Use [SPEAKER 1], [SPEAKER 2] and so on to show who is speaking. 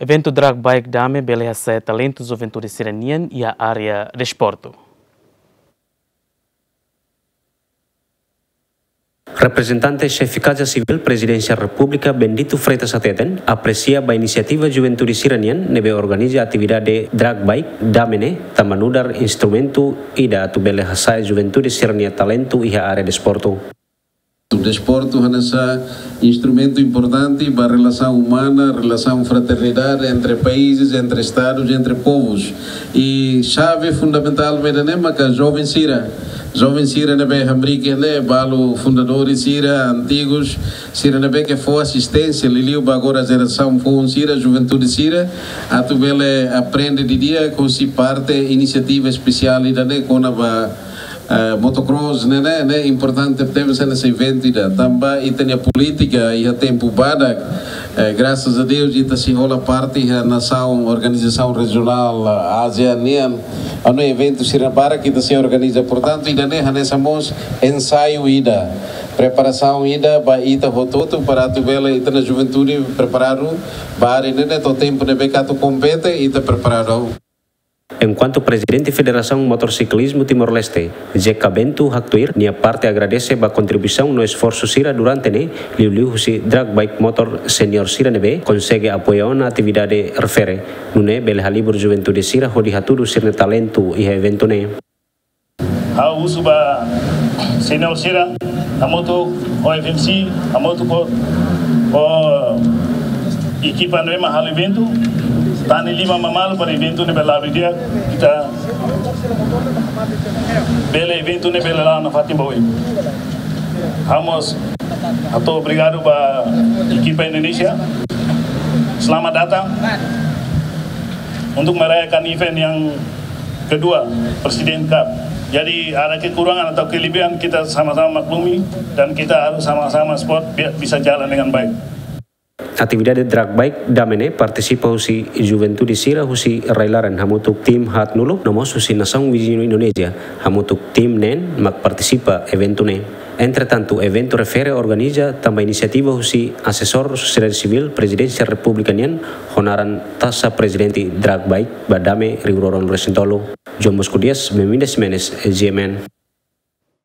[SPEAKER 1] Evento drag bike dame beleza talentos juventude sirenian e a área de esporte.
[SPEAKER 2] Representante Casa Civil Presidência República Bendito Freitas Ateten aprecia a iniciativa Juventude Siranian nebe organiza atividade drag bike damene tamanudar instrumento ida tu bele hasai Juventude Sirania talento e a área de esporte.
[SPEAKER 3] O desporto é um instrumento importante para a relação humana, a relação fraternidade entre países, entre estados, entre povos. E chave fundamental é que a jovem Sira, jovem Sira na bem América, né, balo fundadores Sira antigos, Sira na que foi assistência, liliu agora a geração foi Sira, juventude Sira, a tu aprende de dia com se parte iniciativa especial né, com a uh, motocross né né né importante temos nesse evento e também e tem a política e a tempo badak uh, graças a Deus e se rola parte da nação organização regional ASEAN a no evento Sirabara que se organiza. Portanto ainda né nessa mos ensaio ida. Preparação ida ba ita rototo para tu vela ita na juventude preparado para né to tempo ne becato compete ita preparado
[SPEAKER 2] Enquanto presidente Federação Motociclismo Timor-Leste, Jeca Bento Haktuir, nia parte agradece a contribuição no esforço Sira durante ne, liu liu si drag bike motor senior Sira nebe, consegue apoiar na atividade refere, nune bele halibur juventude Sira hodi haturu sirne talento e evento ne.
[SPEAKER 4] Ba senior Sira, a OFMC, a moto ko o equipa no tani lima mamal para evento ne bela dia kita bela evento ne bela lá na Boy. Vamos atau obrigado para equipa Indonesia. Selamat datang untuk merayakan event yang kedua Presiden Cup. Jadi ada kekurangan atau kelebihan kita sama-sama maklumi dan kita harus sama-sama sport biar bisa jalan dengan baik.
[SPEAKER 2] Atividade drag bike damene participa husi Juventude Sira husi Railaran hamutuk tim hat nulu nomos husi nação vizinho Indonesia hamutuk tim nen mak participa evento ne. Entretanto, evento refere organiza também iniciativa husi asesor sociedade civil Presidência República Nian honaran tasa presidente drag bike badame riuroron resentolo. Jombos Kudias, Memindes Menes, GMN.